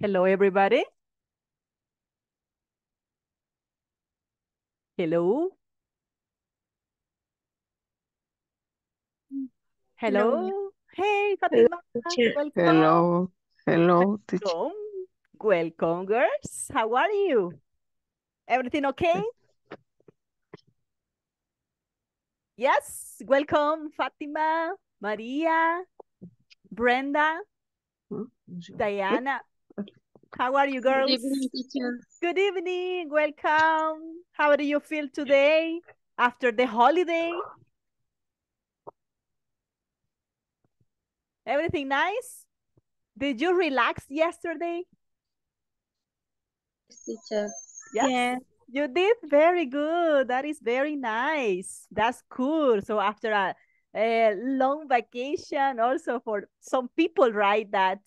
Hello, everybody. Hello. Hello. Hey, Fatima. Welcome. Hello, hello. Welcome. Welcome, girls. How are you? Everything okay? Yes. Welcome, Fatima, Maria, Brenda, Diana. How are you, girls? Good evening. Welcome. How do you feel today after the holiday? Everything nice? Did you relax yesterday? Teacher. Yes. Yes. You did very good. That is very nice. That's cool. So after a, a long vacation, also for some people, right, that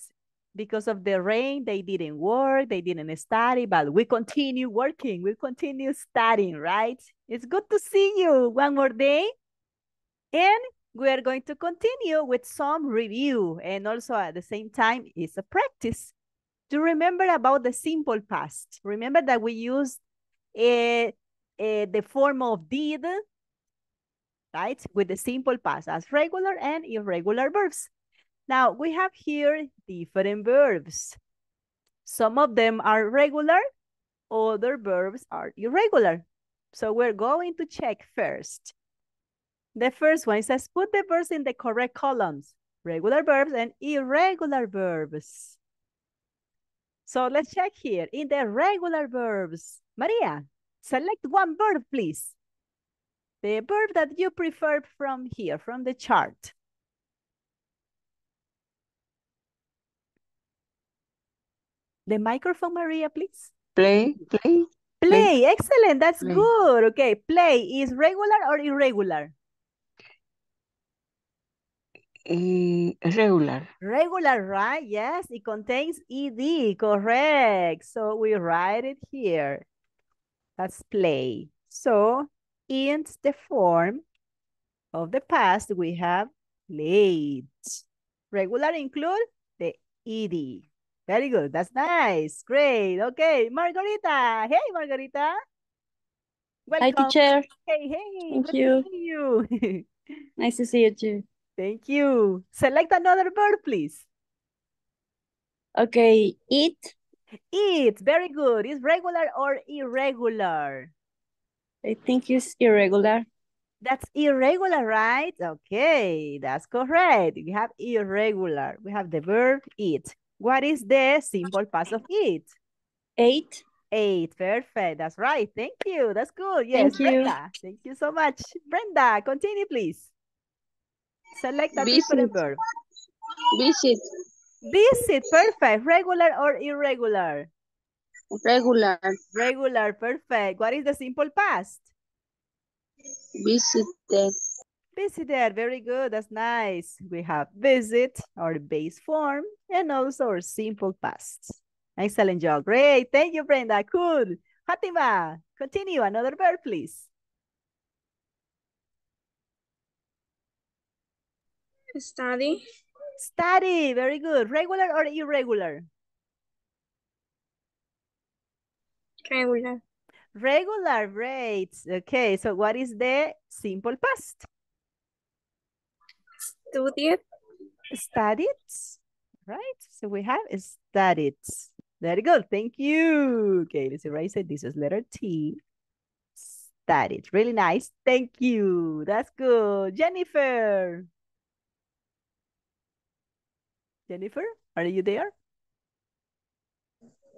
because of the rain, they didn't work, they didn't study, but we continue working, we continue studying, right? It's good to see you one more day. And we are going to continue with some review and also at the same time it's a practice to remember about the simple past. Remember that we used uh, uh, the form of did, right? With the simple past as regular and irregular verbs. Now we have here different verbs. Some of them are regular, other verbs are irregular. So we're going to check first. The first one says put the verbs in the correct columns. Regular verbs and irregular verbs. So let's check here. In the regular verbs, Maria, select one verb, please. The verb that you prefer from here, from the chart. The microphone, Maria, please. Play, play, Play, excellent, that's Play. good. Okay, play is regular or irregular? eh, regular. Regular, right? Yes, it contains ed, correct. So we write it here. That's play. So in the form of the past, we have played. Regular include the ed. Very good. That's nice. Great. Okay, Margarita. Hey, Margarita. Welcome. Hi, teacher. Hey, hey. Thank good to you. see you. Nice to see you too. Thank you. Select another verb, please. Okay, eat. Eat. Very good. Is regular or irregular? I think it's irregular. That's irregular, right? Okay, that's correct. We have irregular. We have the verb eat. What is the simple past of eat? Ate. Eight. Perfect. That's right. Thank you. That's good. Yes, Thank you. Brenda. Thank you so much. Brenda, continue, please. Select a Visit. different verb. Visit. Visit. Perfect. Regular or irregular? Regular. Regular. Perfect. What is the simple past? Visited. Visited, very good, that's nice. We have visit, our base form, and also our simple past. Excellent job, great. Thank you, Brenda, cool. Fatima, continue, another verb, please. Study. Study, very good. Regular or irregular? Regular. Regular, great. Okay, so what is the simple past? Studied. Studied, right? So we have studied. Very good, thank you. Okay, let's erase it. This is letter T. Studied, really nice. Thank you. That's good. Jennifer. Jennifer, are you there?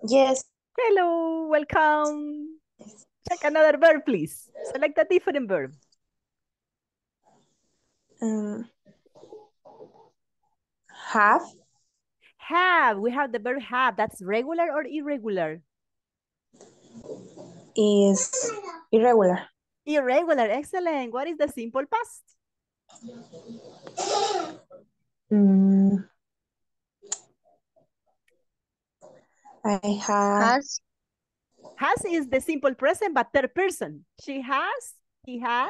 Yes. Hello, welcome. Check another verb, please. Select a different verb. Um, have. Have, we have the verb have. That's regular or irregular? Is irregular. Irregular, excellent. What is the simple past? Mm. I have. Has. Has is the simple present, but third person. She has, he has,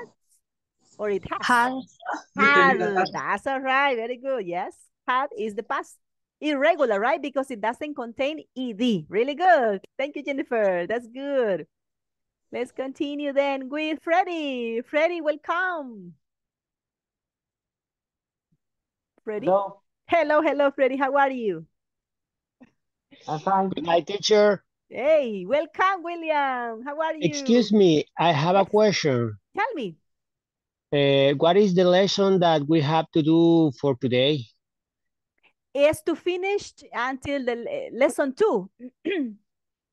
or it has. Has. Had, that's all right, very good, yes. Had is the past. Irregular, right? Because it doesn't contain ed. Really good. Thank you, Jennifer. That's good. Let's continue then with Freddie. Freddie, welcome. Freddie? Hello, Hello, hello, Freddie. How are you? I'm fine. Good night, teacher. Hey, welcome, William. How are you? Excuse me, I have a question. Tell me. Uh, what is the lesson that we have to do for today? Is to finish until the lesson two.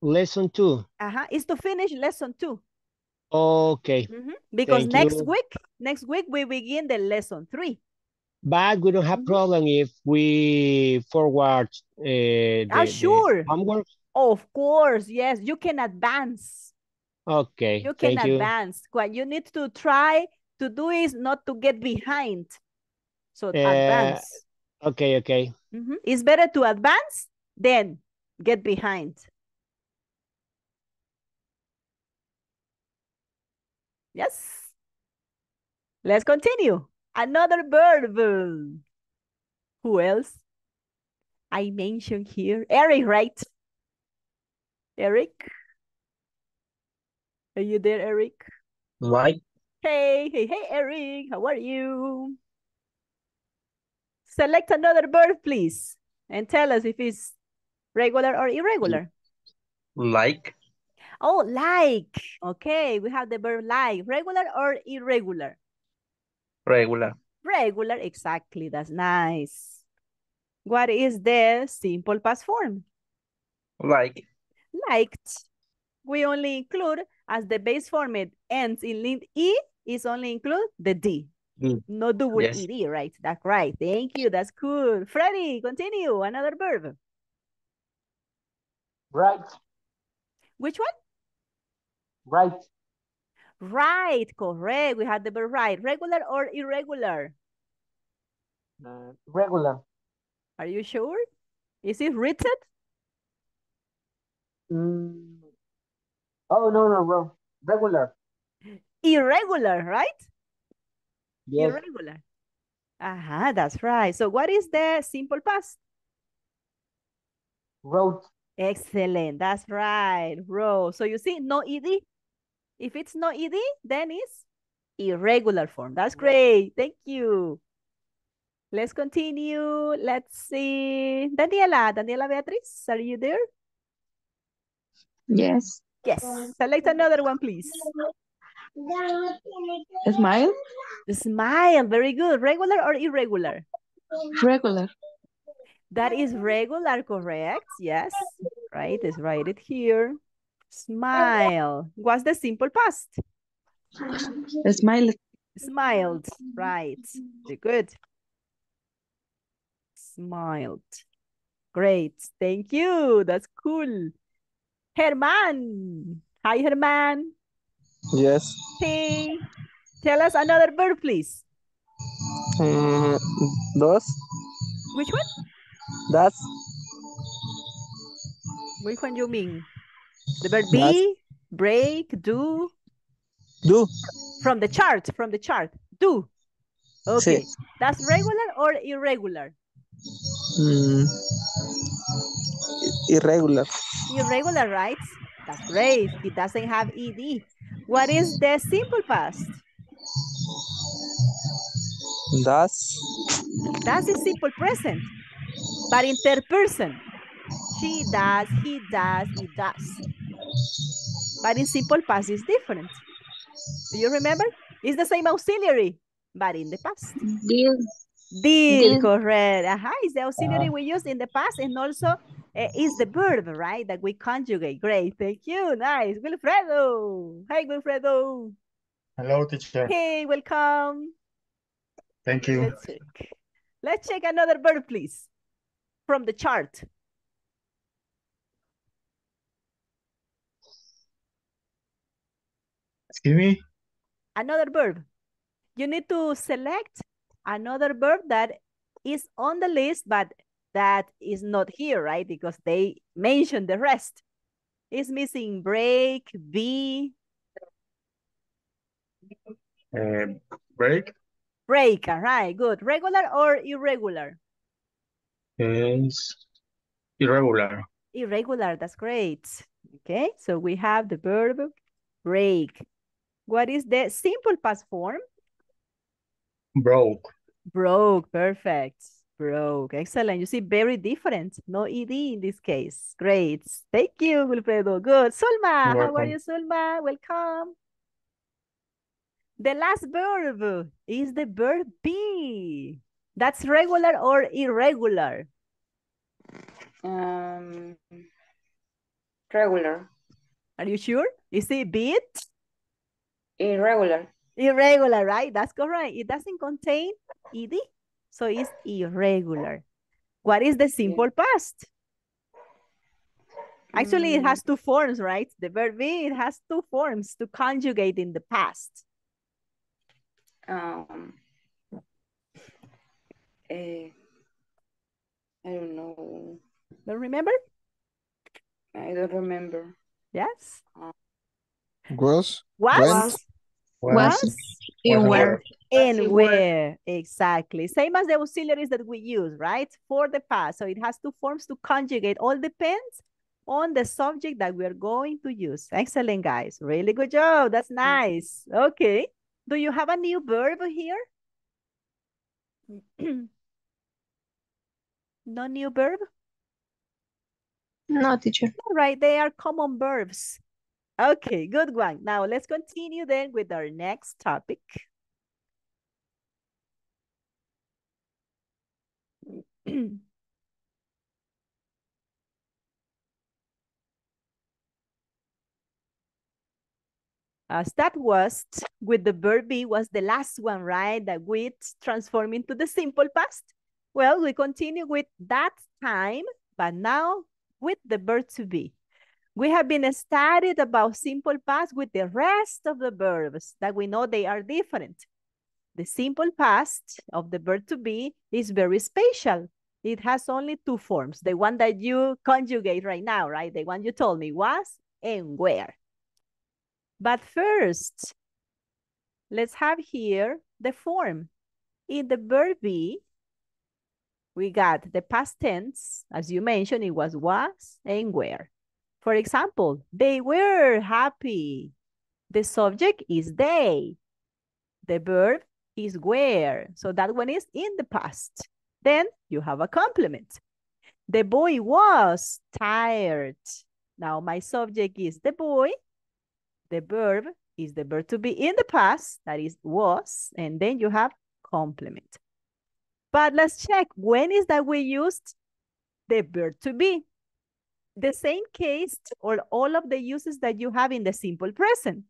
Lesson two. uh-huh. Is to finish lesson two. Okay, Mhm. Because Thank next you. week, next week we begin the lesson three. but we don't have Mhm. problem if we forward uh, the, Ah, the sure. homework. Of course, yes, you can advance. Okay, You can thank you. advance. What you need to try to do is not to get behind. So Uh, advance. Okay, okay. Mhm. It's better to advance than get behind. Yes. Let's continue. Another verb. Who else? I mentioned here. Eric, right? Eric? Are you there, Eric? Why? Hey, hey, hey, Eric, how are you? Select another verb, please, and tell us if it's regular or irregular. Like. Oh, like. Okay, we have the verb like. Regular or irregular? Regular. Regular, exactly. That's nice. What is the simple past form? Like. Liked. We only include as the base form it ends in lint e is only include the d. D. No double Yes. ed, write? That's right. Thank you. That's cool. Freddy, continue. Another verb. Right. Which one? Write. Write. Correct. We had the verb right. Regular or irregular? Uh, regular. Are you sure? Is it written? Mm. Oh, no, no, bro. Regular. Irregular, right? Yes. Irregular. Uh-huh, that's right. So what is the simple past? Wrote. Excellent. That's right. Row. So you see, no ed. If it's no ed, then it's irregular form. That's great. Thank you. Let's continue. Let's see. Daniela, Daniela Beatriz, are you there? Yes. Yes. Select another one, please. Smile. Smile. Very good. Regular or irregular? Regular. That is regular, correct? Yes. Right. Let's write it here. Smile. What's the simple past? Smile. Smiled. Right. Very good. Smiled. Great. Thank you. That's cool. Herman. Hi, Herman. Yes. Hey. Tell us another verb, please. Mm, dos. Which one? Das. Which one you mean? The verb be, break, do. Do. From the chart, from the chart. Do. Okay. Sí. That's regular or irregular? Mm, irregular. Irregular, right? That's great. It doesn't have ed. What is the simple past? Das. That's the simple present, but in third person. She does, he does, it does. But in simple past is different. Do you remember? It's the same auxiliary, but in the past. Did. Did, Did. correct. Aha, it's the auxiliary ah. we used in the past and also uh, is the verb, right? That we conjugate. Great, thank you. Nice. Wilfredo. Hi, Wilfredo. Hello, teacher. Hey, welcome. Thank you. Let's check. Let's check another verb, please, from the chart. Excuse me. Another verb. You need to select another verb that is on the list, but that is not here, right? Because they mentioned the rest. It's missing break, be, Uh, break. break. All right, good. Regular or irregular? is irregular. Irregular, that's great. Okay, so we have the verb break. What is the simple past form? Broke. Broke, perfect. Broke, excellent. You see, very different. No ED in this case. Great. Thank you, Wilfredo. Good. Sulma, how are you, Sulma? Welcome. The last verb is the verb be. That's regular or irregular? Um, regular. Are you sure? Is it be? Irregular. Irregular, right? That's correct. It doesn't contain ed, so it's irregular. What is the simple past? Actually, it Mm. has two forms, right? The verb be, it has two forms to conjugate in the past. Um, eh, I don't know. Don't remember? I don't remember. Yes? Was. Was? Was. Was? Was where? And and where, exactly. Same as the auxiliaries that we use, right? For the past. So it has two forms to conjugate. All depends on the subject that we're going to use. Excellent, guys. Really good job. That's nice. Okay. Do you have a new verb here? no new verb? No, teacher. All right, they are common verbs. Okay, good one. Now let's continue then with our next topic. As that was with the verb be was the last one, right? That we transform into the simple past. Well, we continue with that time, but now with the verb to be. We have been studied about simple past with the rest of the verbs that we know they are different. The simple past of the verb to be is very special. It has only two forms. The one that you conjugate right now, right? The one you told me was and where. But first, let's have here the form. In the verb be, we got the past tense. As you mentioned, it was was and where. For example, they were happy. The subject is they. The verb is where. So that one is in the past. Then you have a complement. The boy was tired. Now my subject is the boy. The verb is the verb to be in the past, that is was, and then you have complement. But let's check, when is that we used the verb to be? The same case or all of the uses that you have in the simple present.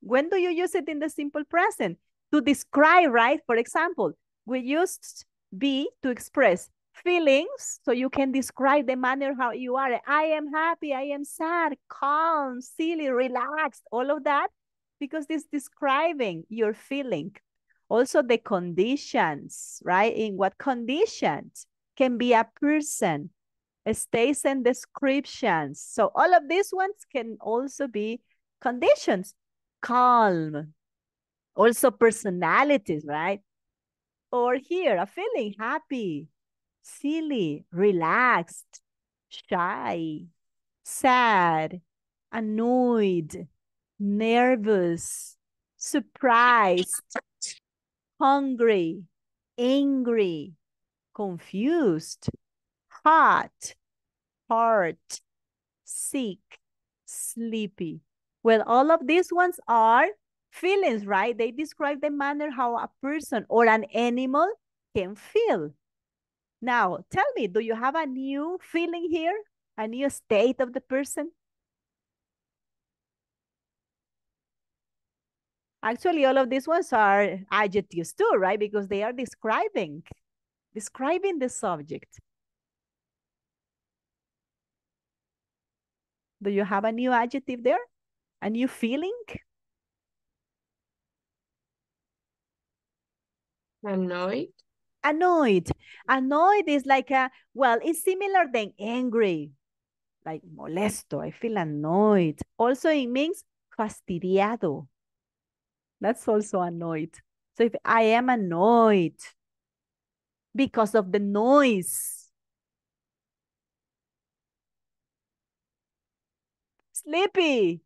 When do you use it in the simple present? To describe, right? For example, we used be to express feelings, so you can describe the manner how you are. I am happy, I am sad, calm, silly, relaxed, all of that, because it's describing your feeling. Also the conditions, right? In what conditions can be a person, states and descriptions. So all of these ones can also be conditions. Calm, also personalities, right? Or here, a feeling, happy, silly, relaxed, shy, sad, annoyed, nervous, surprised, hungry, angry, confused, hot, hurt, sick, sleepy. Well, all of these ones are feelings, right? They describe the manner how a person or an animal can feel. Now, tell me, do you have a new feeling here? A new state of the person? Actually, all of these ones are adjectives too, right? Because they are describing, describing the subject. Do you have a new adjective there? A new feeling? Annoyed. Annoyed. Annoyed is like a, well, it's similar than angry. Like molesto, I feel annoyed. Also, it means fastidiado. That's also annoyed. So if I am annoyed because of the noise, sleepy.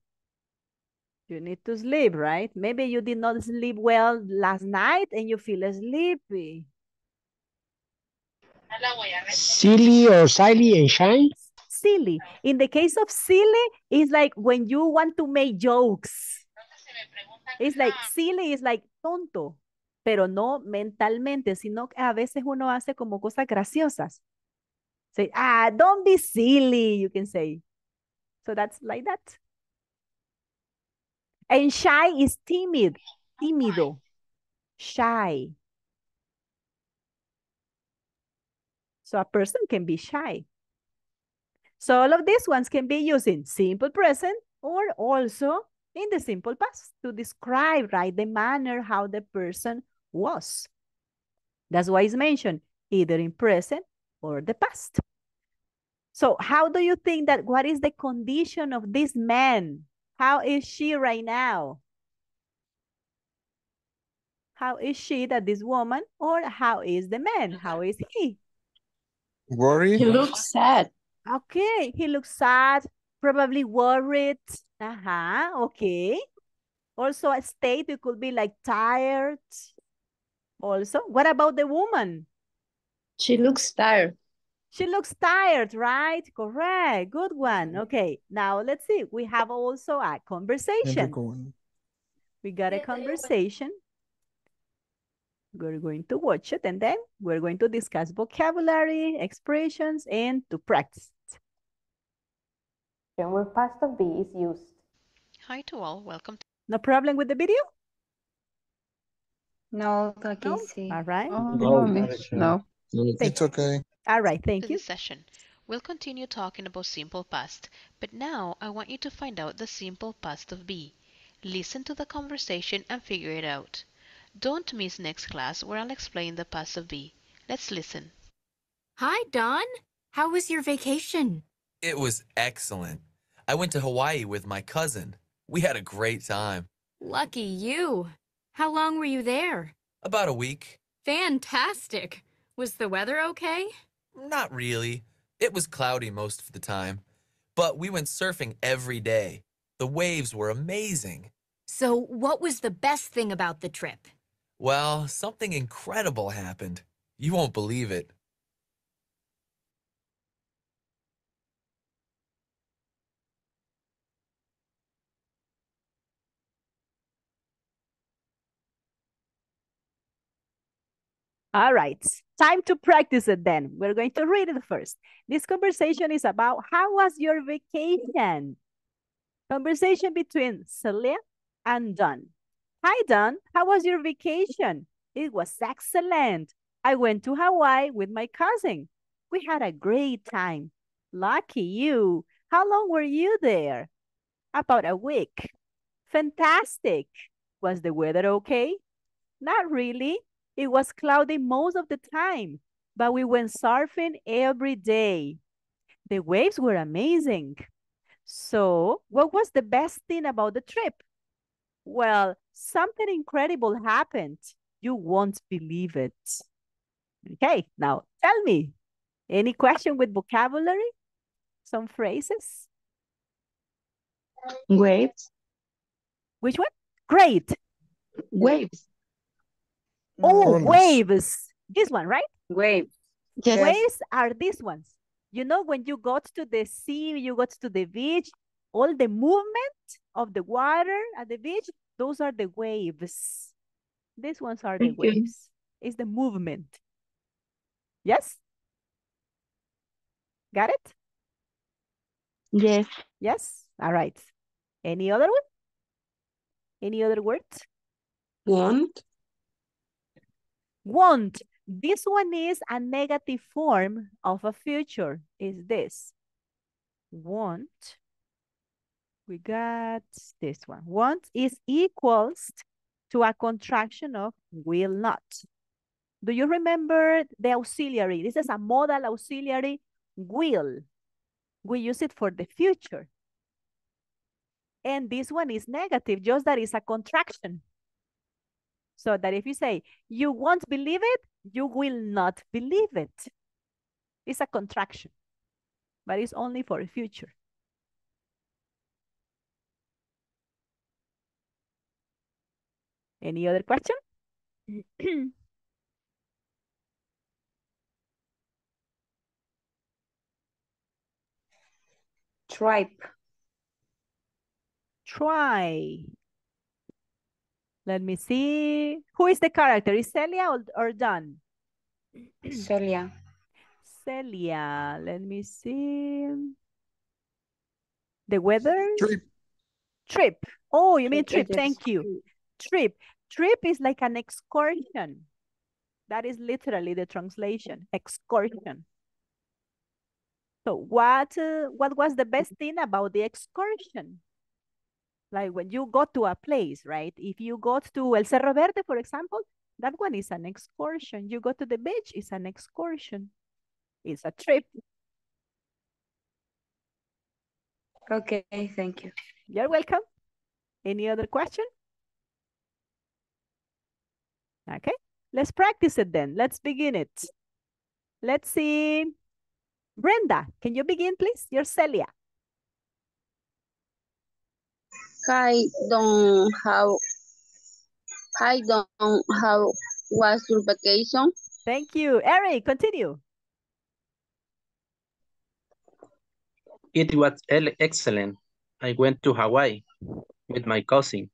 You need to sleep, right? Maybe you did not sleep well last night and you feel sleepy. Silly or silly and shine? Silly. In the case of silly, it's like when you want to make jokes. It's like silly is like tonto, pero no mentalmente, sino que a veces uno hace como cosas graciosas. Say, ah, don't be silly, you can say. So that's like that. And shy is timid, oh tímido, shy. So a person can be shy. So all of these ones can be used in simple present or also in the simple past to describe, right, the manner how the person was. That's why it's mentioned either in present or the past. So how do you think that, what is the condition of this man? How is she right now? How is she that this woman or how is the man? How is he? Worried. He looks sad. Okay, he looks sad, probably worried. Uh-huh, okay. Also a state, it could be like tired. Also, what about the woman? She looks tired. She looks tired, right? Correct. Good one. Okay. Now let's see. We have also a conversation. We got a conversation. We're going to watch it and then we're going to discuss vocabulary, expressions, and to practice. Where past of be is used. Hi to all. Welcome. To No problem with the video? No, aquí No? sí. All right. Oh, No, no, not miss. sure. no. It's okay. All right. Thank to you. this session. We'll continue talking about simple past, but now I want you to find out the simple past of be. Listen to the conversation and figure it out. Don't miss next class where I'll explain the past of be. Let's listen. Hi, Don. How was your vacation? It was excellent. I went to Hawaii with my cousin. We had a great time. Lucky you. How long were you there? About a week. Fantastic. Was the weather okay? Not really. It was cloudy most of the time. But we went surfing every day. The waves were amazing. So, what was the best thing about the trip? Well, something incredible happened. You won't believe it. All right, time to practice it then. We're going to read it first. This conversation is about how was your vacation? Conversation between Celia and Don. Hi, Don. How was your vacation? It was excellent. I went to Hawaii with my cousin. We had a great time. Lucky you. How long were you there? About a week. Fantastic. Was the weather okay? Not really. It was cloudy most of the time, but we went surfing every day. The waves were amazing. So, what was the best thing about the trip? Well, something incredible happened. You won't believe it. Okay, now tell me, any question with vocabulary? Some phrases? Waves. Which one? Great. Waves. Oh, Goodness. waves. This one, right? Waves. Yes. Waves are these ones. You know, when you got to the sea, you got to the beach, all the movement of the water at the beach, those are the waves. These ones are the Thank you. waves. It's the movement. Yes? Got it? Yes. Yes? All right. Any other one? Any other words? Want. Want. This one is a negative form of a future. Is this. Want. We got this one. Want is equals to a contraction of will not. Do you remember the auxiliary? This is a modal auxiliary will. We use it for the future. And this one is negative, just that it's a contraction. So that if you say, you won't believe it, you will not believe it. It's a contraction, but it's only for the future. Any other question? Try. Try. Let me see. Who is the character? Is Celia or, or Don? Celia. Celia. Let me see. The weather? Trip. Trip. Oh, you mean Trip, trip. Thank you. Trip. Trip is like an excursion. That is literally the translation. Excursion. So what uh, what was the best thing about the excursion? Like when you go to a place, right? If you go to El Cerro Verde, for example, that one is an excursion. You go to the beach, it's an excursion. It's a trip. Okay, thank you. You're welcome. Any other question? Okay, let's practice it then. Let's begin it. Let's see. Brenda, can you begin, please? You're Celia. Hi, Don. How? Hi, Don. How was your vacation? Thank you. Eric, continue. It was excellent. I went to Hawaii with my cousin.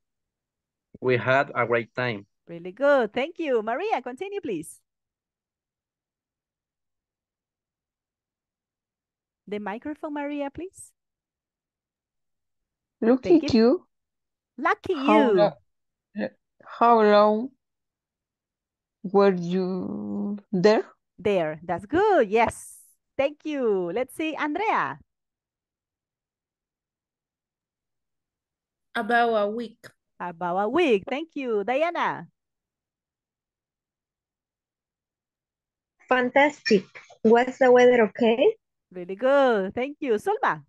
We had a great time. Really good. Thank you. Maria, continue, please. The microphone, Maria, please. Look Thank at you. you. Lucky How, you. lo- how long were you there? There. That's good. Yes. Thank you. Let's see. Andrea. About a week. About a week. Thank you. Diana. Fantastic. Was the weather okay? Really good. Thank you. Solma.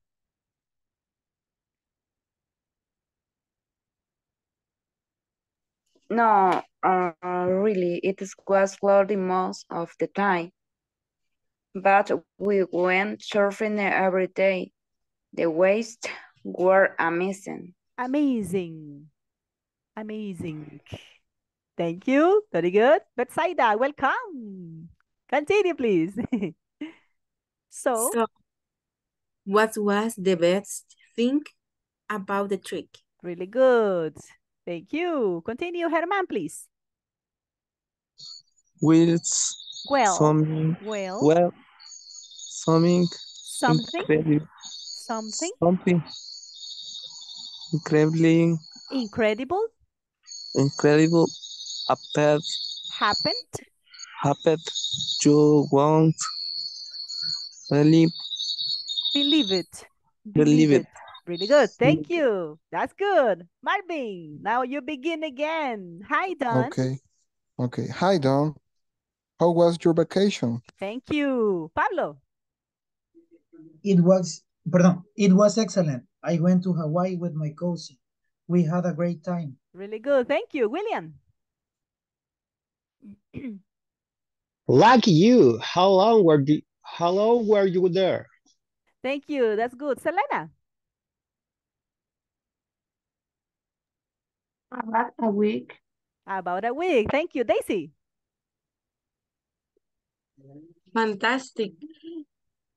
No, uh, really, it was cloudy most of the time. But we went surfing every day. The waves were amazing. Amazing. Amazing. Thank you. Very good. Betsaida, welcome. Continue, please. so, So, what was the best thing about the trip? really good. Thank you. Continue, Herman, please. with Well, some well, well something something, incredible something something incredibly incredible incredible appeared happened. happened you won't really Believe it. believe it Really good. Thank you. That's good. Marvin, now you begin again. Hi, Don. Okay. Okay. Hi, Don. How was your vacation? Thank you. Pablo. It was, pardon, it was excellent. I went to Hawaii with my cousin. We had a great time. Really good. Thank you. William. Lucky you. How long were you, how long were you there? Thank you. That's good. Selena. About a week. About a week. Thank you. Daisy. Fantastic.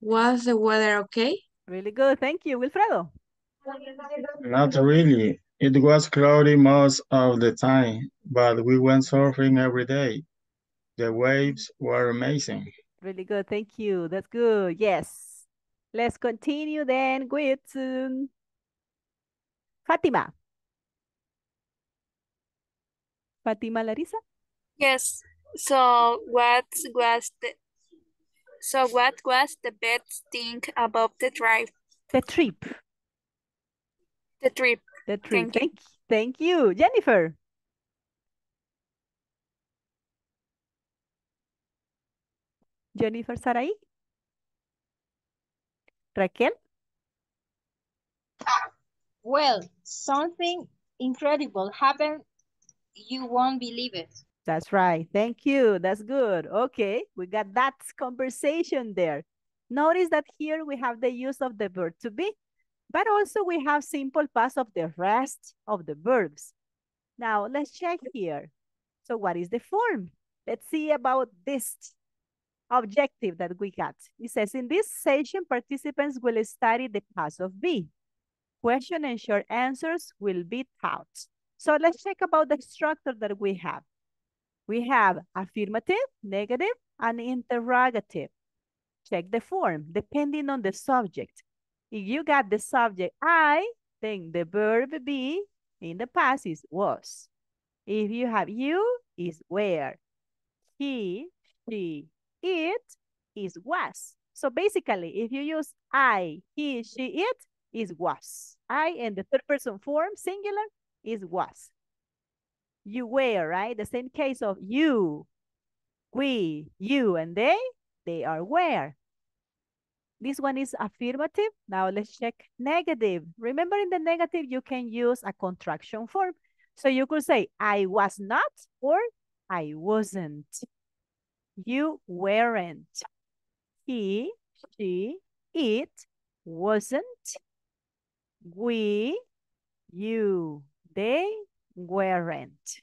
Was the weather okay? Really good. Thank you. Wilfredo. Not really. It was cloudy most of the time, but we went surfing every day. The waves were amazing. Really good. Thank you. That's good. Yes. Let's continue then with um, Fatima. Fatima Larissa. Yes. So what was the so what was the best thing about the drive? The trip. The trip. The trip. Thank you. Thank, thank you. Jennifer. Jennifer Sarai. Raquel. Ah, well, something incredible happened. You won't believe it. That's right. Thank you. That's good. Okay, we got that conversation there. Notice that here we have the use of the verb to be, but also we have simple past of the rest of the verbs. Now let's check here. So what is the form? Let's see about this objective that we got. It says, in this session, participants will study the past of be. Question and short answers will be taught. So let's check about the structure that we have. We have affirmative, negative, and interrogative. Check the form, depending on the subject. If you got the subject I, then the verb be in the past is was. If you have you, is where. He, she, it is was. So basically, if you use I, he, she, it, is was. I and the third person form, singular, is was. You were, right? The same case of you, we, you, and they, they are where. This one is affirmative. Now let's check negative. Remember in the negative, you can use a contraction form. So you could say, I was not or I wasn't. You weren't. He, she, it wasn't. We, you, they weren't.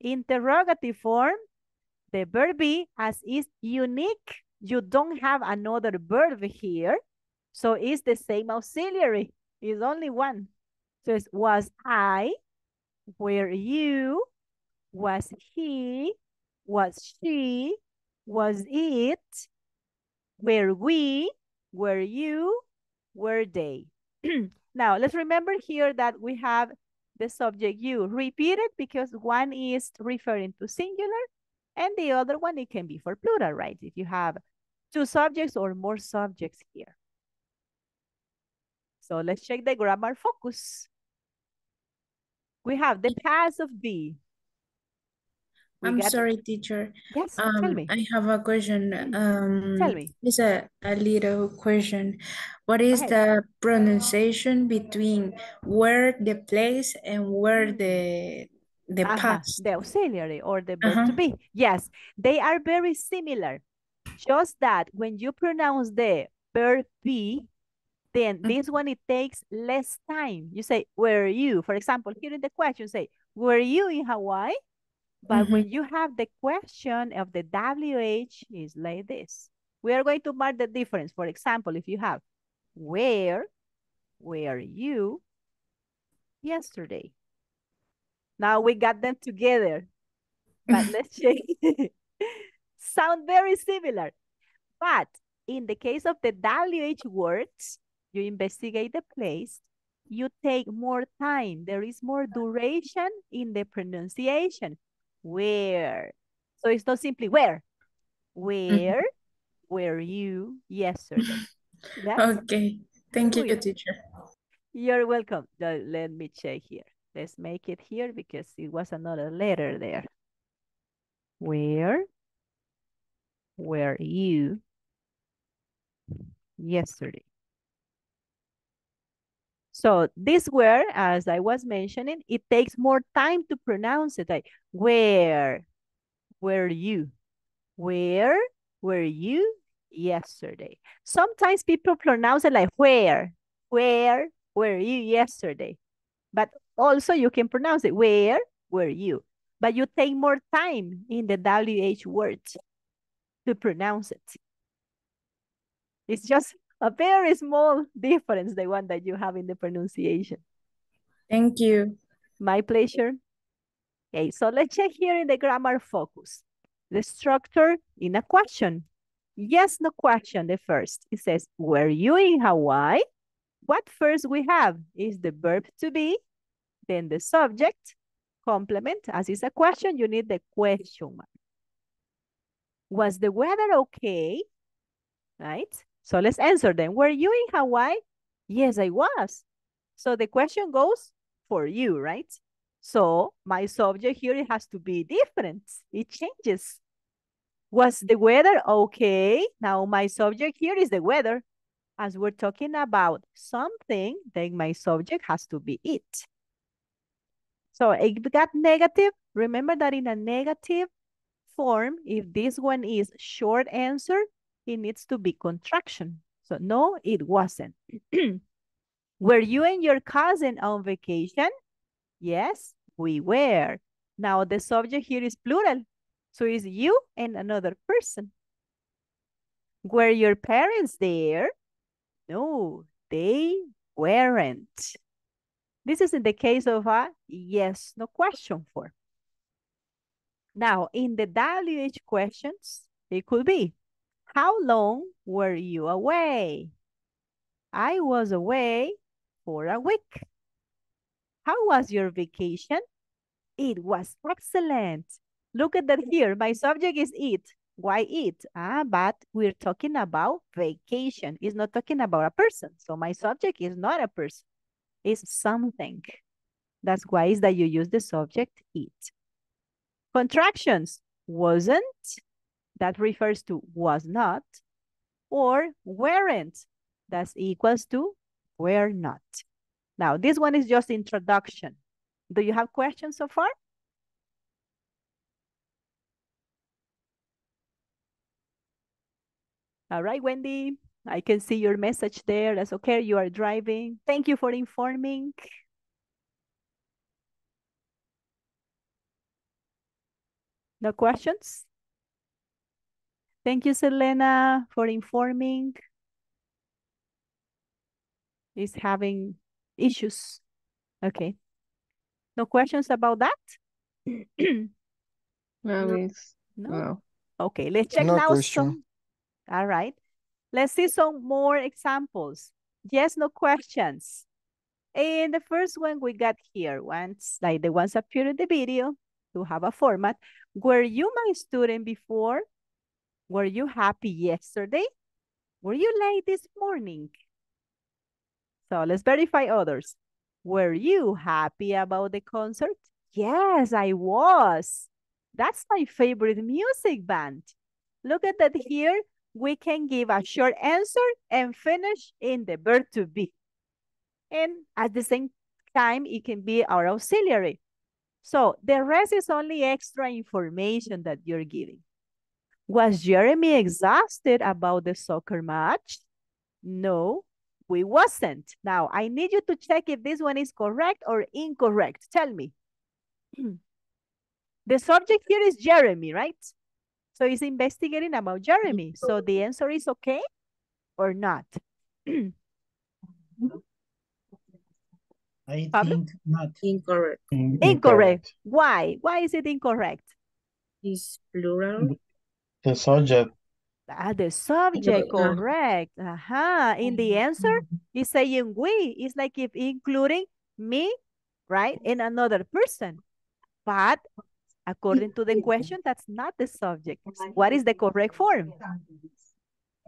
Interrogative form, the verb be as is unique. You don't have another verb here. So it's the same auxiliary. It's only one. So it's was I, were you, was he, was she, was it, were we, were you, were they. now, let's remember here that we have the subject you. Repeat it because one is referring to singular and the other one, it can be for plural, right? If you have two subjects or more subjects here. So let's check the grammar focus. We have the past of be. I'm sorry, teacher. Yes, Um, tell me. I have a question. Um, Tell me. It's a, a little question. What is the pronunciation between where the place and where the the Ajá, past? The auxiliary or the verb Uh-huh. be. Yes, they are very similar. Just that when you pronounce the verb be, then this one, it takes less time. You say, were you? For example, here in the question, say, were you in Hawaii? But when mm-hmm. you have the question of the WH is like this. We are going to mark the difference. For example, if you have where were you yesterday? Now we got them together. But let's check. Sound very similar. But in the case of the WH words, you investigate the place, you take more time. There is more duration in the pronunciation. Where? So it's not simply where. Where were you yesterday? Okay. Thank you, Good. teacher. You're welcome. Let me check here. Let's make it here because it was another letter there. Where were you yesterday? So this word, as I was mentioning, it takes more time to pronounce it. Like, where were you? Where were you yesterday? Sometimes people pronounce it like where. Where were you yesterday? But also you can pronounce it where were you? But you take more time in the WH words to pronounce it. It's just a very small difference, the one that you have in the pronunciation. Thank you. My pleasure. Okay, so let's check here in the grammar focus. The structure in a question. Yes, no question, the first. It says, were you in Hawaii? What first we have is the verb to be, then the subject, complement. As is a question, you need the question mark. Was the weather okay? Right? So let's answer them. Were you in Hawaii? Yes, I was. So the question goes for you, right? So my subject here it has to be different. It changes. Was the weather okay? Now my subject here is the weather. As we're talking about something, then my subject has to be it. So it got negative. Remember that in a negative form, if this one is short answer, it needs to be contraction. So no, it wasn't. Were you and your cousin on vacation? Yes, we were. Now the subject here is plural. So it's you and another person. Were your parents there? No, they weren't. This is in the case of a yes, no question form. Now, in the WH questions, it could be, how long were you away? I was away for a week. How was your vacation? It was excellent. Look at that here. My subject is it. Why it? Ah, but we're talking about vacation. It's not talking about a person. So my subject is not a person. It's something. That's why is that you use the subject it. Contractions. Wasn't. That refers to was not. Or weren't. That's equals to were not. Now, this one is just introduction. Do you have questions so far? All right, Wendy, I can see your message there. That's okay. You are driving. Thank you for informing. No questions? Thank you, Selena, for informing. Is having issues. Okay. No questions about that? No, No. No? No. Okay, let's check No now question. some. All right. Let's see some more examples. Yes, no questions. And the first one we got here, ones like the ones appeared in the video to have a format. Were you my student before? Were you happy yesterday? Were you late this morning? So let's verify others. Were you happy about the concert? Yes, I was. That's my favorite music band. Look at that here. We can give a short answer and finish in the verb to be. And at the same time, it can be our auxiliary. So the rest is only extra information that you're giving. Was Jeremy exhausted about the soccer match? No, we wasn't. Now, I need you to check if this one is correct or incorrect. Tell me. the subject here is Jeremy, right? So he's investigating about Jeremy. So the answer is okay or not? I Pablo? think not. Mm, incorrect. Incorrect. Why? Why is it incorrect? Is plural. The subject, Ah, the subject, uh, correct. Aha. In the answer, it's saying we. It's like if including me, right, and another person. But according to the question, that's not the subject. What is the correct form?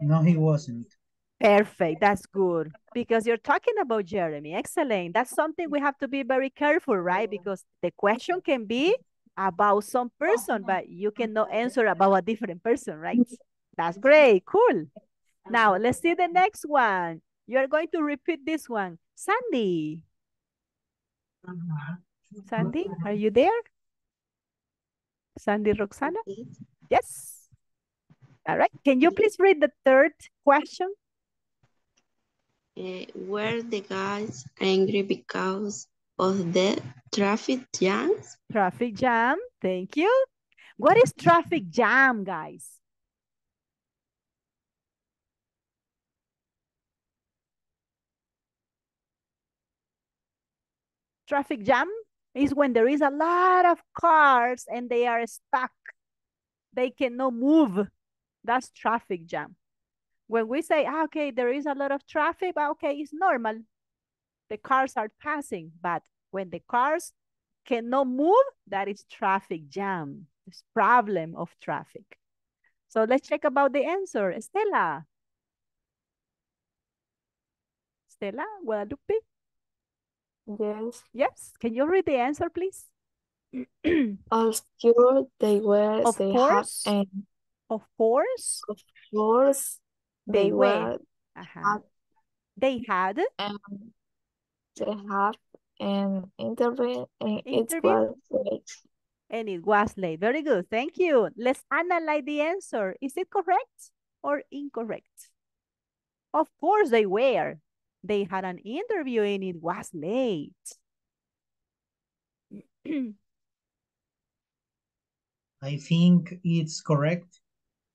No, he wasn't. Perfect. That's good. Because you're talking about Jeremy. Excellent. That's something we have to be very careful, right? Because the question can be about some person, uh-huh. but you cannot uh-huh. answer about a different person, right? That's great. Cool. Now, let's see the next one. You're going to repeat this one. Sandy. Uh-huh. Sandy, are you there? Sandy Roxana? Yes. All right. Can you please read the third question? Uh, were the guys angry because of the traffic jams? Traffic jam. Thank you. What is traffic jam, guys? Traffic jam is when there is a lot of cars and they are stuck. They cannot move. That's traffic jam. When we say, ah, okay, there is a lot of traffic, but okay, it's normal. The cars are passing, but when the cars cannot move, that is traffic jam. It's problem of traffic. So let's check about the answer. Stella. Stella, Guadalupe? Yes, Yes. Can you read the answer, please? of course they were. Of they course. have, and Of course, of course they they were. were, Uh-huh. They had and they have an interview, and it Interview? was great. and it was late. Very good. Thank you. Let's analyze the answer. Is it correct or incorrect? Of course they were. They had an interview and it was late. I think it's correct.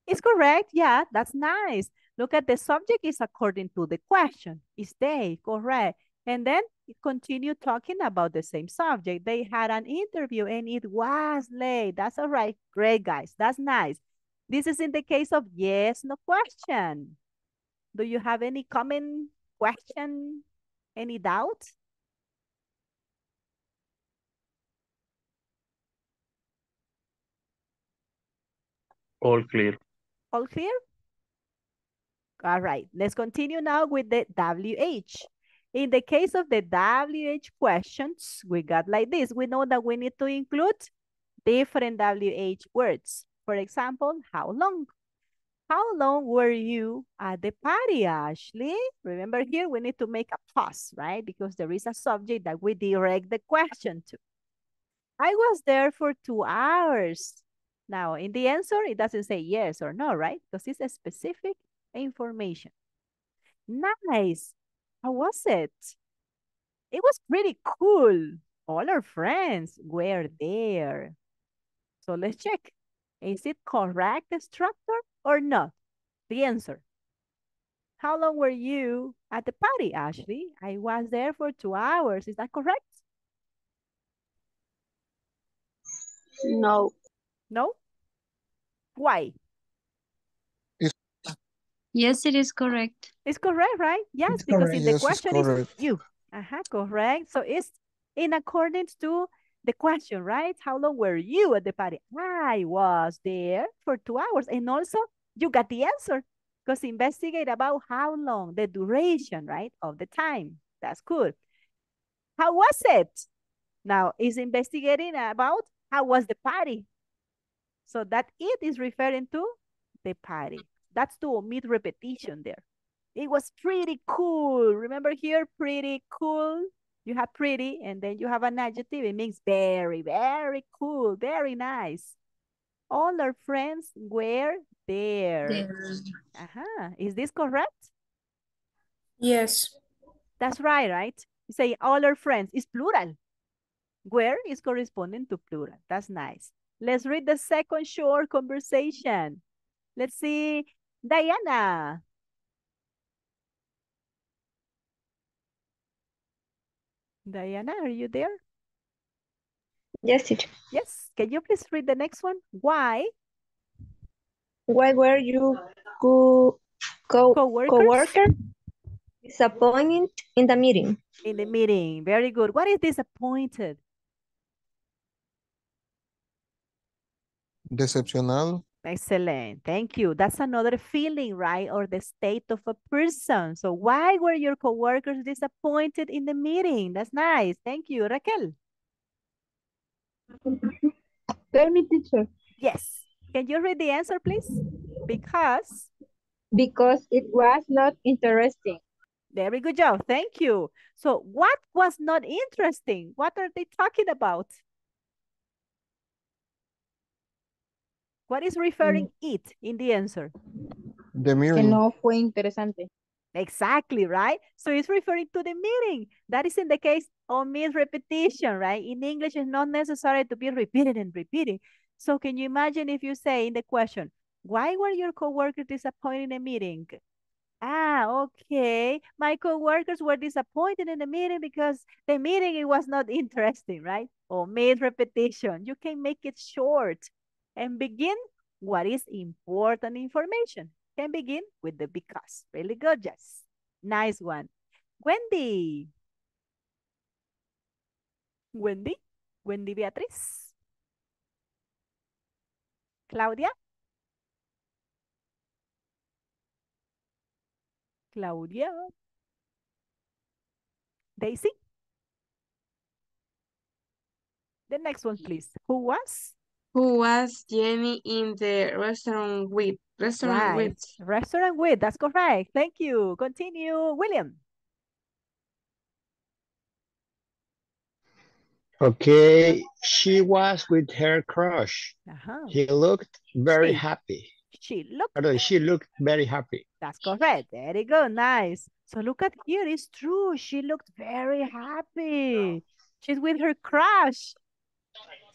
It's correct. Yeah, that's nice. Look at the subject is according to the question. Is they correct? And then continue talking about the same subject. They had an interview and it was late. That's all right. Great, guys. That's nice. This is in the case of yes, no question. Do you have any comment, question, any doubt? All clear. All clear? All right, let's continue now with the WH. In the case of the WH questions, we got like this. We know that we need to include different WH words. For example, how long? How long were you at the party, Ashley? Remember here, we need to make a pause, right? Because there is a subject that we direct the question to. I was there for two hours. Now, in the answer, it doesn't say yes or no, right? Because it's a specific information. Nice. How was it? It was pretty cool. All our friends were there. So let's check. Is it correct, structure, or not? The answer. How long were you at the party, Ashley? I was there for two hours. Is that correct? No. No? Why? Yes, it is correct. It's correct, right? Yes, It's because correct. in the Yes, question is correct. you. Uh-huh, correct. So it's in accordance to the question, right? How long were you at the party? I was there for two hours. And also, you got the answer because investigate about how long, the duration, right, of the time. That's good. How was it? Now, is investigating about how was the party. So that it is referring to the party. That's to omit repetition there. It was pretty cool. Remember here, pretty cool. You have pretty and then you have an adjective. It means very, very cool, very nice. All our friends were there. There. Uh-huh. Is this correct? Yes. That's right, right? You say all our friends is plural. Where is corresponding to plural. That's nice. Let's read the second short conversation. Let's see. Diana. Diana, are you there? Yes, teacher. Yes. Can you please read the next one? Why? Why were you co co Co-workers? coworker disappointed in the meeting? In the meeting. Very good. What is disappointed? Decepcionado. Excellent. Thank you. That's another feeling, right? Or the state of a person. So why were your coworkers disappointed in the meeting? That's nice. Thank you. Raquel. Tell me, teacher. Yes. Can you read the answer, please? Because. Because it was not interesting. Very good job. Thank you. So what was not interesting? What are they talking about? What is referring it in the answer? The Que meeting. no fue interesante. Exactly, right? So it's referring to the meeting. That is in the case of omit repetition, right? In English, it's not necessary to be repeated and repeating. So can you imagine if you say in the question, why were your coworkers disappointed in the meeting? Ah, okay. My coworkers were disappointed in the meeting because the meeting it was not interesting, right? Or Omit repetition. You can make it short and begin what is important information. Can begin with the because. Really good. Nice one. Wendy. Wendy. Wendy Beatriz. Claudia. Claudia. Daisy. The next one, please. Who was? Who was Jenny in the restaurant with? Restaurant Right. with? Restaurant with. That's correct. Thank you. Continue, William. Okay, she was with her crush. Uh-huh. He looked very She. happy. She looked. Pardon, she looked very happy. That's correct. There Very good. Nice. So look at here. It's true. She looked very happy. She's with her crush.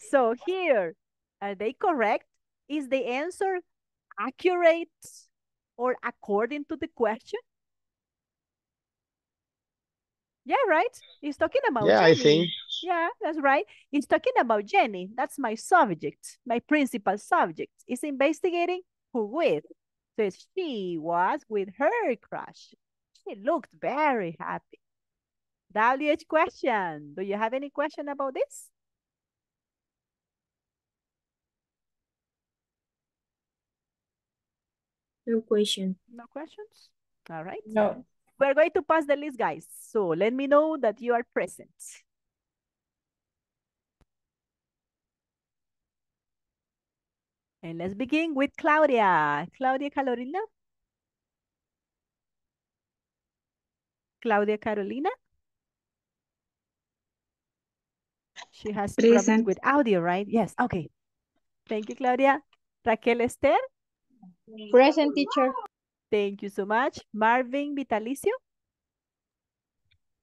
So here, are they correct? Is the answer accurate or according to the question? Yeah, right? He's talking about Yeah, I think. Yeah, that's right. He's talking about Jenny. That's my subject, my principal subject. Is investigating who with. So she was with her crush. She looked very happy. WH question. Do you have any question about this? No question. No questions? All right. No. We're going to pass the list, guys. So let me know that you are present. And let's begin with Claudia. Claudia Carolina. Claudia Carolina. She has problems Present. with audio, right? Yes, okay. Thank you, Claudia. Raquel Esther. Present teacher. Thank you so much. Marvin Vitalicio.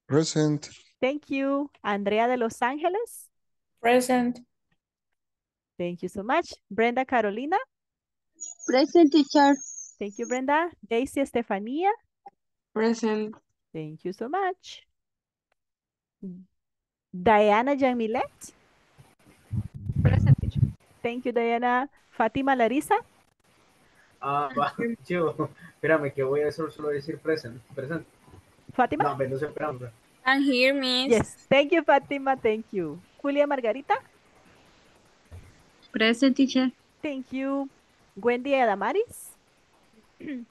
Present. Thank you. Andrea de Los Ángeles. Present. Thank you so much. Brenda Carolina. Present teacher. Thank you, Brenda. Daisy Estefania. Present. Thank you so much. Diana Jamilet. Present teacher. Thank you, Diana. Fátima Larisa. Ah, va, yo, espérame que voy a solo, solo decir present, present. Fátima. No, pero no sé, espérame. I'm here, miss. Yes. Thank you, Fátima. Thank you. Julia Margarita. Present teacher. Thank you. Wendy Adamaris.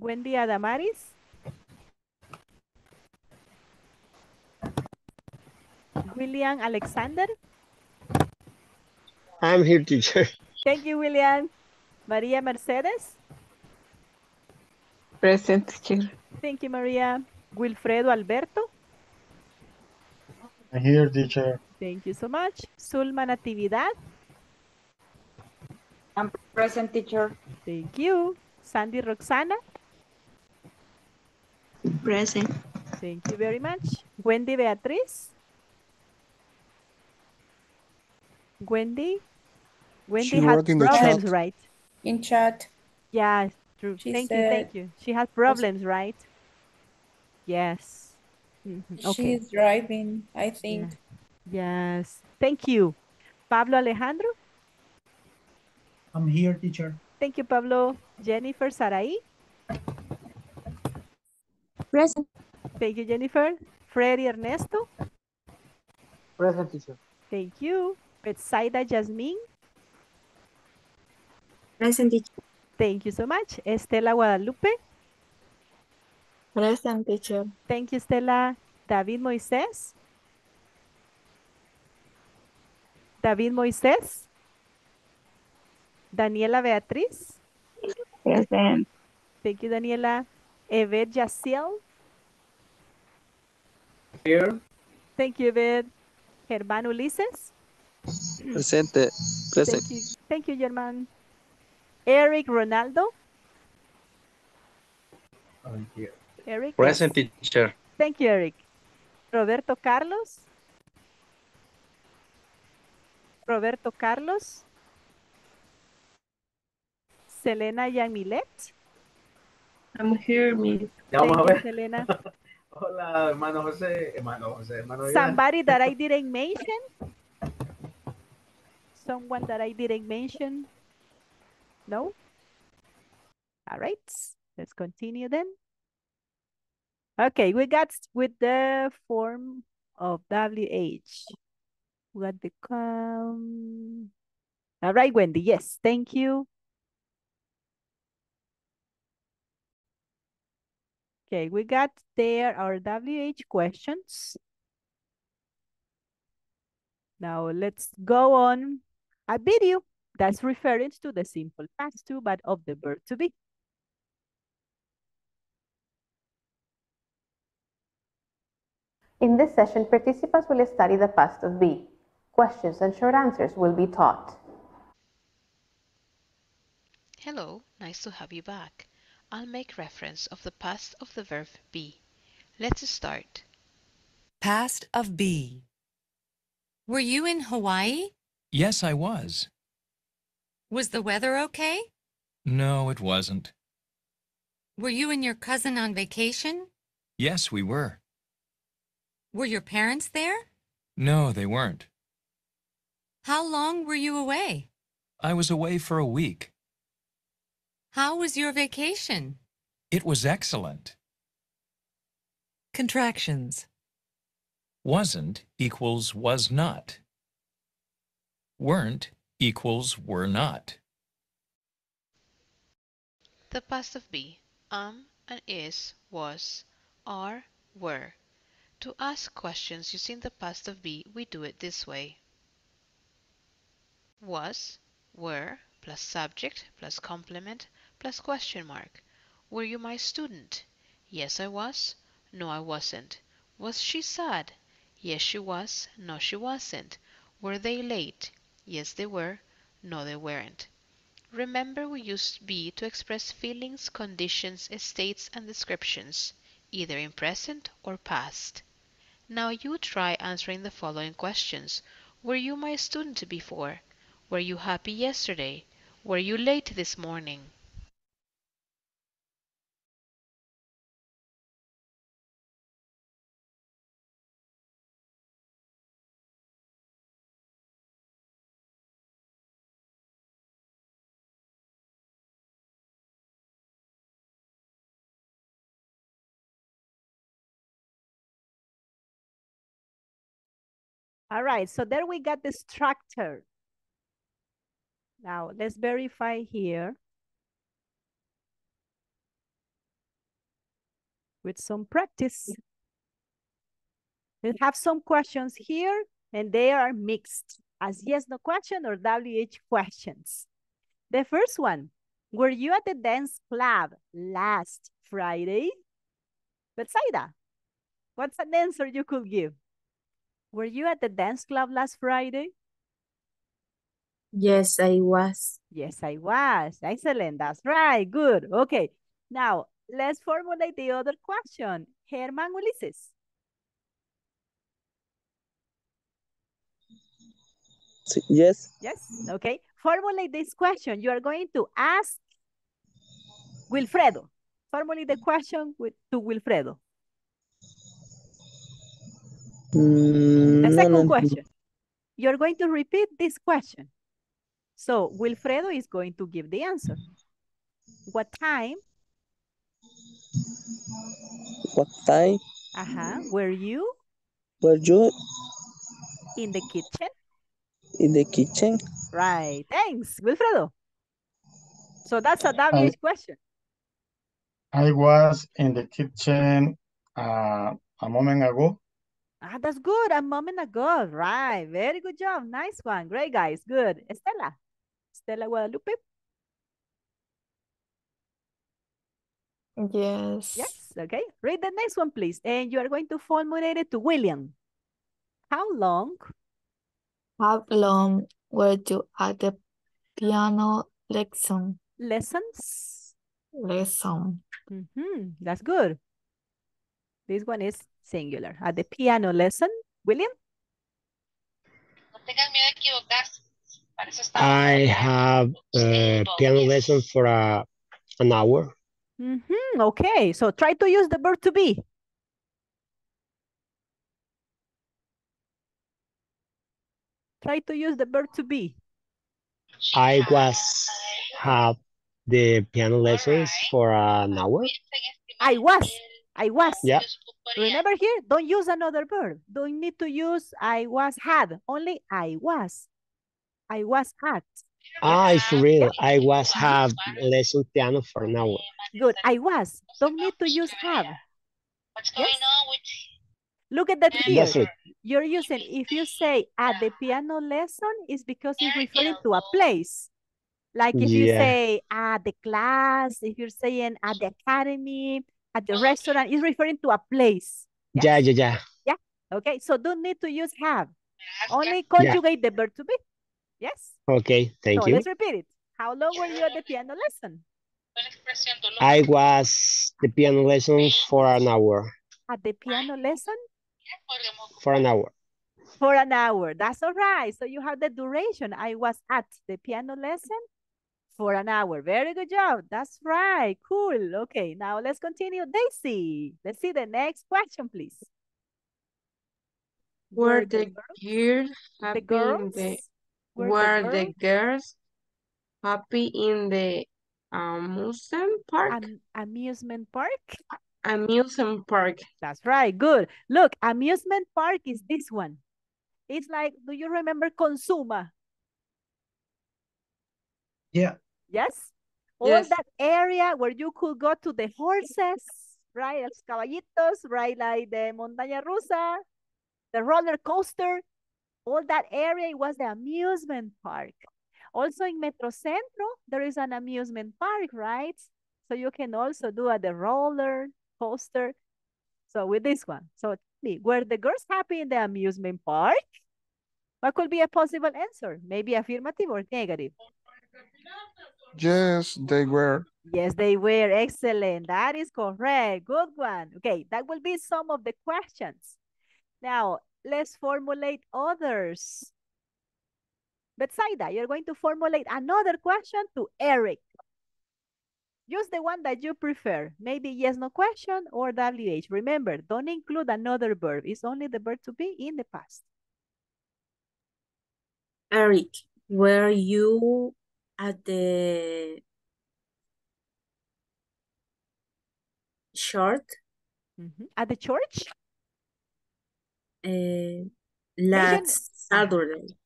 Wendy Adamaris. William Alexander. I'm here, teacher. Thank you, William. Maria Mercedes. Present teacher. Thank you, Maria. Wilfredo Alberto. I'm here, teacher. Thank you so much. Zulma Natividad. I'm present teacher. Thank you. Sandy Roxana. Present. Thank you very much. Wendy Beatriz. Wendy. Wendy She has wrote in the problems, right? In chat. Yeah, true. She thank you, thank you. She has problems, right? Yes. Mhm, Okay. She's driving, I think. Yes. Thank you. Pablo Alejandro. I'm here, teacher. Thank you, Pablo. Jennifer Sarai. Present. Thank you, Jennifer. Freddy Ernesto. Present, teacher. Thank you. Betsaida Jasmine. Present teacher. Thank you so much. Estela Guadalupe. Present teacher. Thank you, Estela. David Moisés. David Moisés. Daniela Beatriz. Present. Thank you, Daniela. Evet Yaciel. Here. Thank you, Evet. Germán Ulises. Presente. Present. Thank you, thank you, Germán. Eric Ronaldo. Oh, I'm here. Eric. Present yes. teacher. Thank you, Eric. Roberto Carlos. Roberto Carlos. Selena Yamilet. I'm here, miss. Ya vamos a Thank you, ver. Selena. Hola, hermano José. Hermano José, hermano Iván. Somebody that I didn't mention. Someone that I didn't mention. No? All right. Let's continue then. Okay, we got with the form of WH. We got the. All right, Wendy. Yes, thank you. Okay, we got there our WH questions. Now let's go on I a video that's referring to the simple past too, but of the verb to be. In this session, participants will study the past of be. Questions and short answers will be taught. Hello, nice to have you back. I'll make reference of the past of the verb be. Let's start. Past of be. Were you in Hawaii? Yes, I was. Was the weather okay? No, it wasn't. Were you and your cousin on vacation? Yes, we were. Were your parents there? No, they weren't. How long were you away? I was away for a week. How was your vacation? It was excellent. Contractions. Wasn't equals was not. Weren't equals were not. The past of be, am um, and is, was, are, were. To ask questions using the past of be, we do it this way. Was, were, plus subject, plus complement, plus question mark. Were you my student? Yes, I was. No, I wasn't. Was she sad? Yes, she was. No, she wasn't. Were they late? Yes, they were. No, they weren't. Remember we use be to express feelings, conditions, states, and descriptions, either in present or past. Now you try answering the following questions. Were you my student before? Were you happy yesterday? Were you late this morning? All right, so there we got the structure. Now let's verify here with some practice. We have some questions here and they are mixed as yes, no question or WH questions. The first one, were you at the dance club last Friday? Betsaida, what's an answer you could give? Were you at the dance club last Friday? Yes, I was. Yes, I was. Excellent. That's right. Good. Okay. Now, let's formulate the other question. Germán Ulises. Yes. Yes. Okay. Formulate this question. You are going to ask Wilfredo. Formulate the question with, to Wilfredo. Mm, The second no. question. You're going to repeat this question. So Wilfredo is going to give the answer. What time What time uh-huh, were you were you in the kitchen? in the kitchen? Right. Thanks, Wilfredo. So that's a I- WH question. I was in the kitchen uh, a moment ago. Ah, that's good. A moment ago. Right. Very good job. Nice one. Great, guys. Good. Estela. Estela Guadalupe. Yes. Yes. Okay. Read the next one, please. And you are going to formulate it to William. How long? How long were you at the piano lesson? Lessons. Lesson. Mhm, That's good. This one is singular. At the piano lesson. William? I have a piano lesson for a, an hour. Mhm, Okay. So try to use the verb to be. Try to use the verb to be. I was have the piano lessons for an hour. I was. I was. Yeah. Remember here, don't use another verb. Don't need to use I was had. Only I was. I was at. Ah, it's for real. I was have lesson piano for an hour. Good. I was. Don't need to use have. Yes? Look at that here. That's. You're using, if you say at the piano lesson, it's because it's referring to a place. Like if you say at the class, if you're saying at the academy, at the restaurant, it's referring to a place. Yeah, yeah, yeah. Yeah. Okay. So don't need to use have. Only conjugate the verb to be. Yes. Okay, thank so you. let's repeat it. How long were you at the piano lesson? I was the piano lesson for an hour. At the piano lesson? For an hour. For an hour. That's all right. So you have the duration. I was at the piano lesson for an hour. Very good job. That's right. Cool. Okay, now let's continue. Daisy, let's see the next question, please. Were the girls the happy in the Were were the the girls girls happy in the amusement park? am- amusement park? Amusement park. That's right. Good. Look, amusement park is this one. It's like, do you remember Consuma? Yeah. Yes? All Yes. that area where you could go to the horses, right? Los caballitos, right? Like the montaña rusa, the roller coaster. All that area was the amusement park. Also in Metrocentro, there is an amusement park, right? So you can also do a, the roller coaster. So with this one. So tell me, were the girls happy in the amusement park? What could be a possible answer? Maybe affirmative or negative. Yes, they were. Yes, they were. Excellent. That is correct. Good one. Okay, that will be some of the questions. Now, let's formulate others. Betsaida, you're going to formulate another question to Eric. Use the one that you prefer. Maybe yes, no question or WH. Remember, don't include another verb. It's only the verb to be in the past. Eric, were you at the short Mhm. At the church? uh, last Saturday?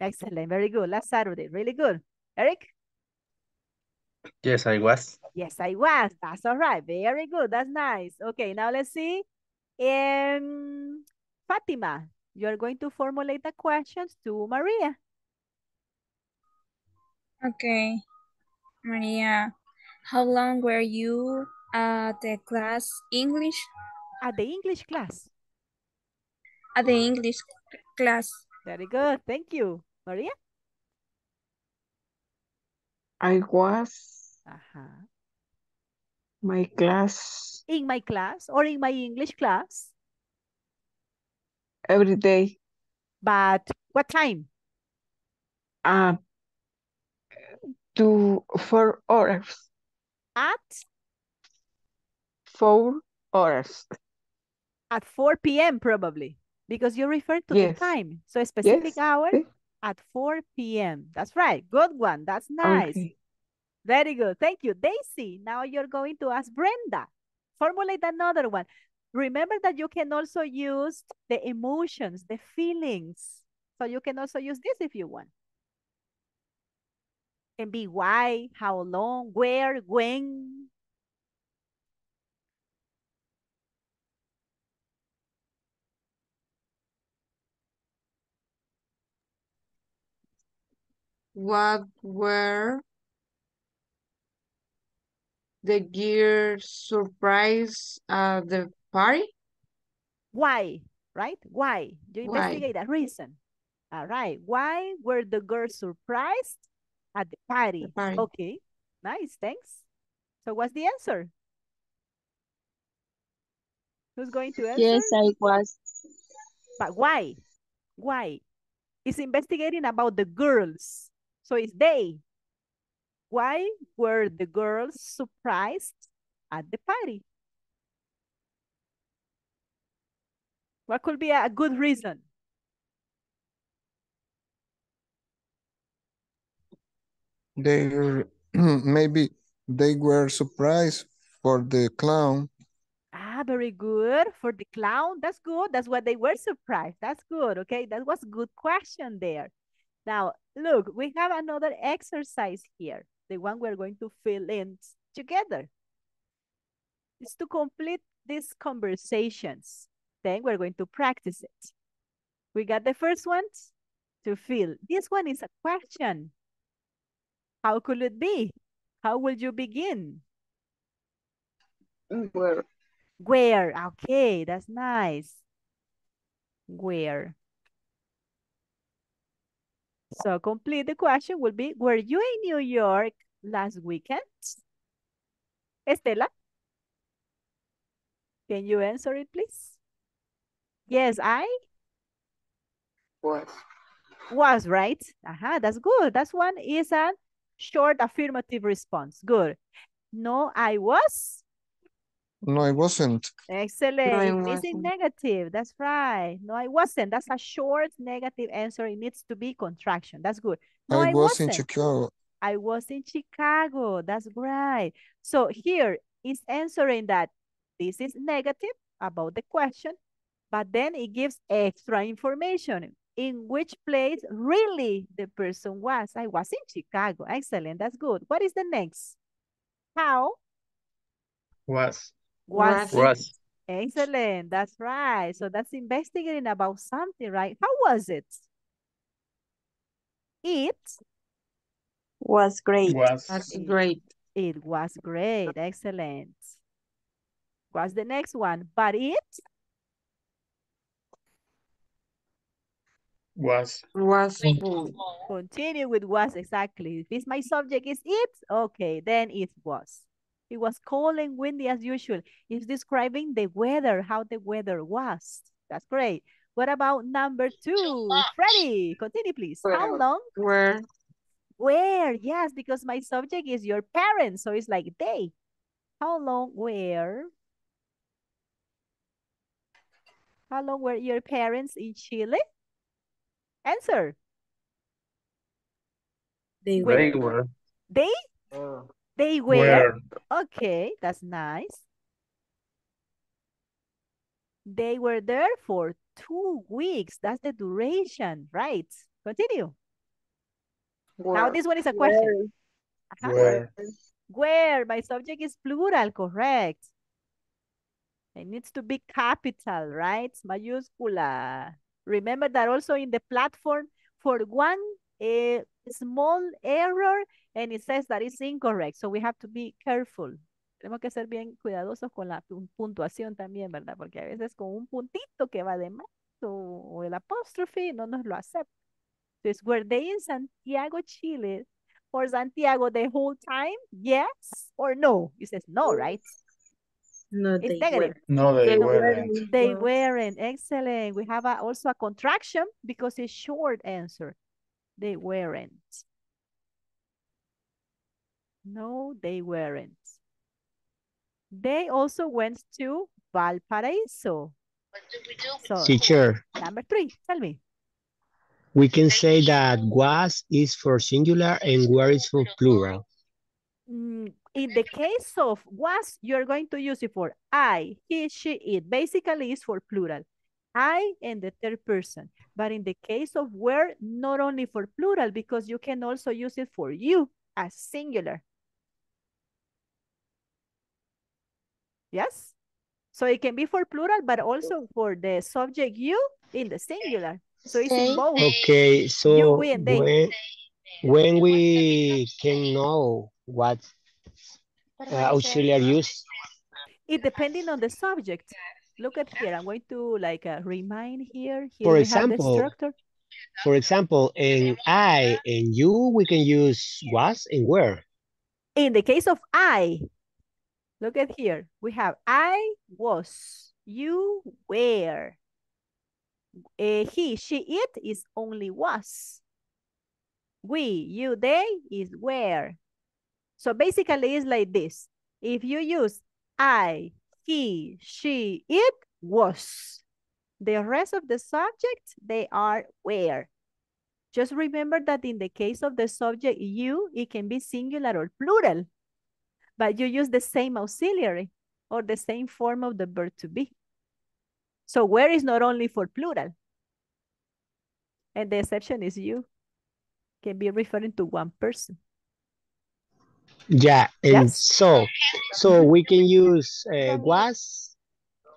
excellent. Very good. Last Saturday. Really good. Eric? Yes, I was. Yes, I was. That's all right. Very good. That's nice. Okay, now let's see. Um, Fatima, you're going to formulate the questions to Maria. Okay, Maria, how long were you at the class English? At the English class. At the English class. Very good. Thank you. Maria? I was Uh-huh. my class In my class or in my English class. every day. But what time? Uh, to four hours. At Four hours. at 4 p.m. probably because you refer to the time. So a specific Yes. hour at 4 p.m. That's right. Good one. That's nice. Okay. Very good. Thank you. Daisy, now you're going to ask Brenda. Formulate another one. Remember that you can also use the emotions, the feelings. So you can also use this if you want. Can be why, how long, where, when. What were the girls' surprise at the party? Why, right? Why? You Why? investigate a reason. All right. Why were the girls surprised at the party? party. Okay. Nice. Thanks. So what's the answer? Who's going to answer? Yes, I was. But why? Why? It's investigating about the girls. So it's they. Why were the girls surprised at the party? What could be a good reason? They maybe they were surprised for the clown. Ah, very good. For the clown, that's good. That's what they were surprised. That's good. Okay, that was good question there. Now, look, we have another exercise here. The one we're going to fill in together. It's to complete these conversations. Then we're going to practice it. We got the first one to fill. This one is a question. How could it be? How will you begin? Where? Where? Okay, that's nice. Where? So complete the question will be, were you in New York last weekend? Estela? Can you answer it, please? Yes, I? Was. Was, right? Aha, that's good. That's one is a short affirmative response. Good. No, I was. No, I wasn't. Excellent. No, I It is in wasn't. negative. That's right. No, I wasn't. That's a short negative answer. It needs to be contraction. That's good. No, I I, was in wasn't. Chicago. I was in Chicago. That's right. So here is answering that this is negative about the question, but then it gives extra information in which place really the person was. I was in Chicago. Excellent. That's good. What is the next? How Was. was Was. Excellent. That's right. So that's investigating about something, right? How was it? It Was great. Was. That's great. it was great. Excellent. What's the next one? But it Was. Was full. Oh. continue with was exactly. If it's my subject is it, okay, then it was. It was cold and windy as usual. It's describing the weather, how the weather was. That's great. What about number two? Freddy, continue please. How long? Where? Where? Yes, because my subject is your parents. So it's like they. How long? Where? How long were your parents in Chile? Answer. They were. They oh. were. They? They were. Where. Okay, that's nice. They were there for two weeks. That's the duration, right? Continue. Now this one is a question. Ajá. Where. Where? My subject is plural, correct. It needs to be capital, right? Mayúscula. Remember that also in the platform for one eh, small error and it says that it's incorrect. So we have to be careful. Tenemos que ser bien cuidadosos con la puntuación también, ¿verdad? Porque a veces con un puntito que va de más o, el apóstrofe no nos lo acepta. Entonces, were they in Santiago, Chile for Santiago the whole time? Yes or no? You says no, right? No, It's they negative. No, they They weren't. They weren't. Excellent. We have a, also a contraction because it's short answer. They weren't. No, they weren't. They also went to Valparaiso. So, Teacher, number three, tell me. we can say that was is for singular and were is for plural. Mm, in the case of was, you're going to use it for I, he, she, it. Basically, it's for plural. I and the third person. But in the case of were, not only for plural, because you can also use it for you as singular. Yes? So it can be for plural, but also for the subject you in the singular. So it's in both. Okay, You, so we, and they. when, when we can know what auxiliary use, It depending on the subject. Look at here. I'm going to like uh, remind here. Here For we example, have the structure. for example, in I and you, we can use was and were. In the case of I, look at here. We have I was, you were. Eh, he, she, it is only was. We, you, they is were. So basically it's like this. If you use I, he, she, it was. The rest of the subject, they are where. Just remember that in the case of the subject you, it can be singular or plural, but you use the same auxiliary or the same form of the verb to be. So where is not only for plural. And the exception is you. Can be referring to one person. Yeah, and Yes. so, so we can use uh, was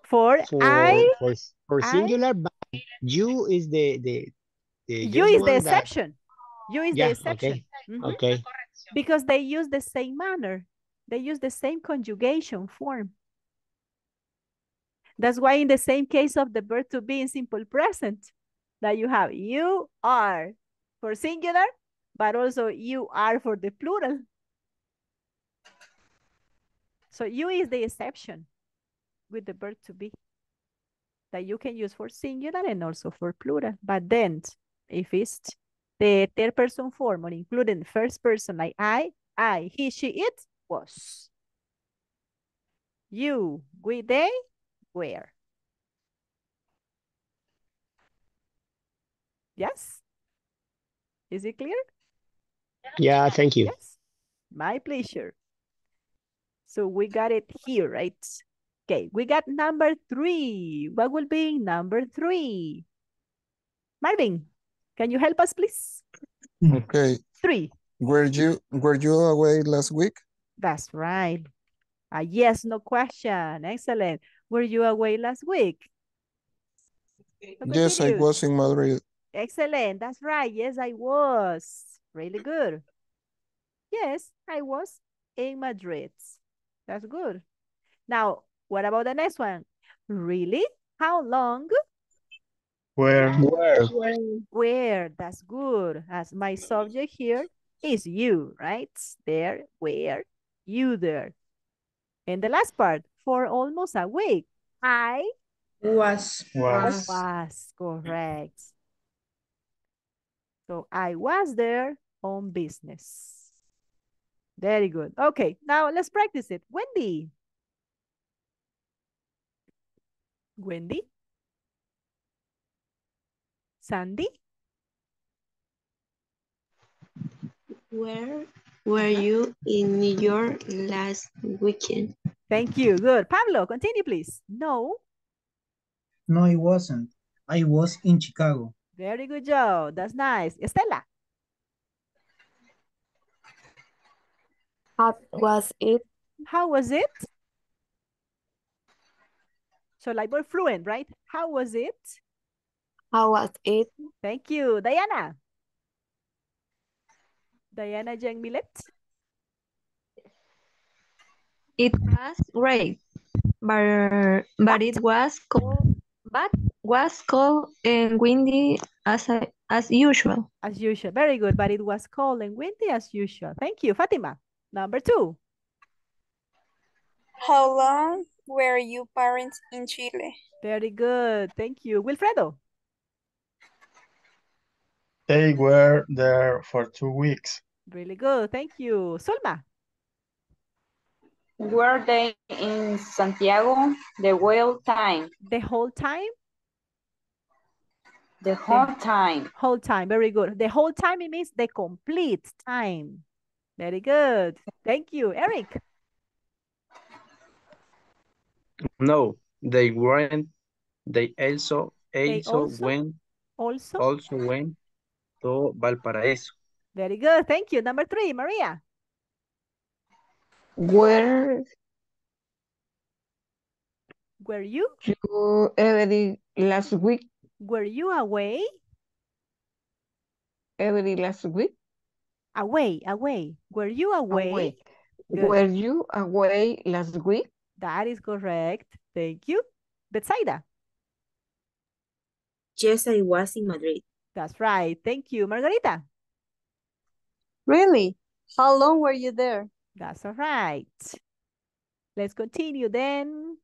For, for, I, for, for I- singular, but you is the, the, the you is the one that- exception. You is Yeah, the exception. okay, Mhm. okay. Because they use the same manner. They use the same conjugation form. That's why in the same case of the verb to be in simple present, that you have you are for singular, but also you are for the plural. So you is the exception with the verb to be. that you can use for singular and also for plural. But then, if it's the third person form or including first person like I, I, he, she, it, was. You, we, they, where. Yes? Is it clear? Yeah, thank you. Yes. My pleasure. So we got it here, right? Okay, we got number three. What will be number three? Marvin, can you help us, please? Okay. Three. Were you were you away last week? That's right. A yes, no question. Excellent. Were you away last week? Yes, I was in Madrid. Excellent. That's right. Yes, I was. Really good. Yes, I was in Madrid. That's good. Now, what about the next one? Really? How long? Where? Where? Where? That's good. As my subject here is you, right? There, where, you there. And the last part, for almost a week. I Was. Was. was correct. So I was there on business. Very good. Okay, now let's practice it. Wendy. Wendy. Sandy. Where were you in New York last weekend? Thank you. Good. Pablo, continue, please. No. No, it wasn't. I was in Chicago. Very good job. That's nice. Estela. How was it? How was it? So like we're fluent, right? How was it? How was it? Thank you. Diana. Diana Jen Millet. It was great, but but it was cold. But was cold and windy as as usual. As usual. Very good. But it was cold and windy as usual. Thank you. Fatima. Number two. How long were you parents in Chile? Very good. Thank you. Wilfredo. They were there for two weeks. Really good. Thank you. Sulma. Were they in Santiago the whole time? The whole time? The whole time. Whole time. Very good. The whole time it means the complete time. Very good. Thank you. Eric. No, they weren't. They also They also also- went Also. also went to Valparaíso. Very good. Thank you. Number three, Maria. Where Were you? you every last week? Were you away? Every last week? Away, away. Were you away? Away. Were you away last week? That is correct. Thank you. Betsaida. Yes, I was in Madrid. That's right. Thank you. Margarita. Really? How long were you there? That's all right. Let's continue then.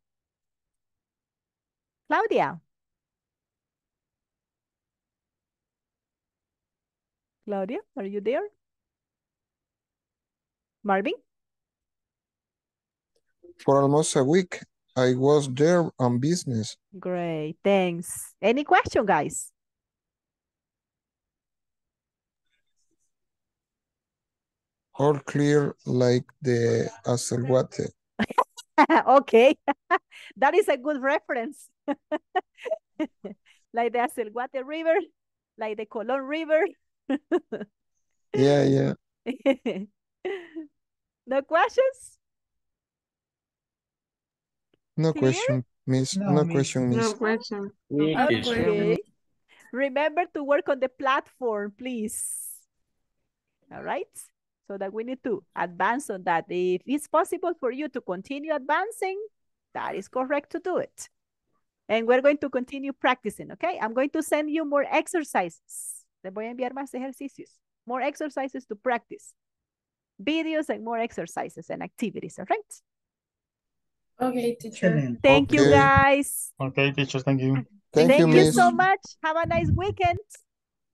Claudia. Claudia, are you there? Marvin? For almost a week, I was there on business. Great, thanks. Any question, guys? All clear like the Acelhuate. okay, that is a good reference. like the Acelhuate River, like the Colon River. Yeah, yeah. No questions? No Clear? question, miss. No, No miss. question, miss. question. Okay. Remember to work on the platform, please. All right? So that we need to advance on that. If it's possible for you to continue advancing, that is correct to do it. And we're going to continue practicing, okay? I'm going to send you more exercises. Les voy a enviar más ejercicios. More exercises to practice. Videos and more exercises and activities, all right? Okay, teacher. Excellent. Thank you guys. Okay, teachers, thank you. Thank you, you so much. Have a nice weekend.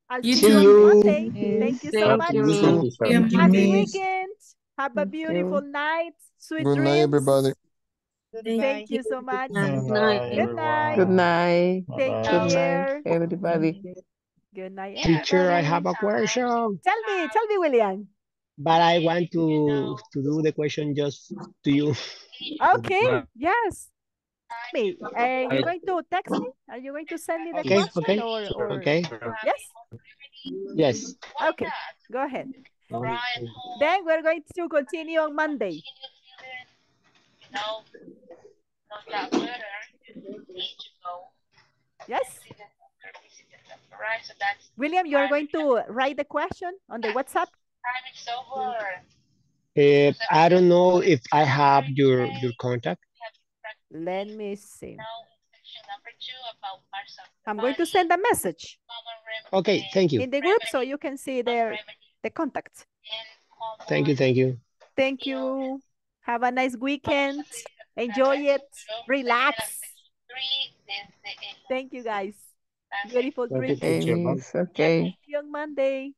I'll You see too. you on you. Monday. Thank you so Thank much. you, You too, Miss. teacher. Thank you, Happy Miss. weekend. Have a Thank you. beautiful night. Sweet Good dreams. night, everybody. Good Thank you so much. Good Night. night, Good night. Good night. Take Bye-bye. Good night, care. everybody. Good night, Teacher, I have a question, Tell me, tell me, William. But I want to to do the question just to you. Okay, yes. Me, uh, I- you going to text me? Are you going to send me the Okay, question okay, or, or okay. yes? Yes. Okay, go ahead. Then we're going to continue on Monday. Yes? William, you are going to write the question on the WhatsApp? Uh, I don't know if I have your your contact. Let me see. I'm going to send a message Okay, thank you. in the group so you can see their the contacts. Thank you, thank you. Thank you. Have a nice weekend. Enjoy it. Relax. Thank you, guys. Beautiful Thank you, dreams. Hey, teacher. Bye. Miss. Okay. See you on Monday.